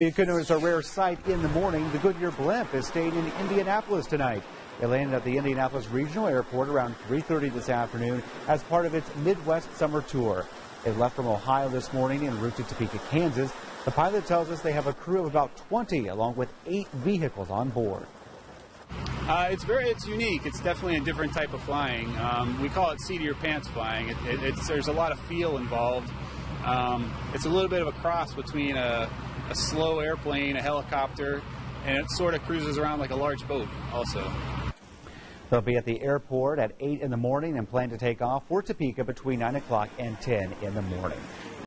Good news, a rare sight in the morning. The Goodyear blimp is staying in Indianapolis tonight. It landed at the Indianapolis Regional Airport around 3.30 this afternoon as part of its Midwest summer tour. It left from Ohio this morning en route to Topeka, Kansas. The pilot tells us they have a crew of about 20 along with eight vehicles on board. Uh, it's very, it's unique. It's definitely a different type of flying. Um, we call it seat of your pants flying. It, it, there's a lot of feel involved. Um, it's a little bit of a cross between a, a slow airplane, a helicopter, and it sort of cruises around like a large boat also. They'll be at the airport at 8 in the morning and plan to take off for Topeka between 9 o'clock and 10 in the morning.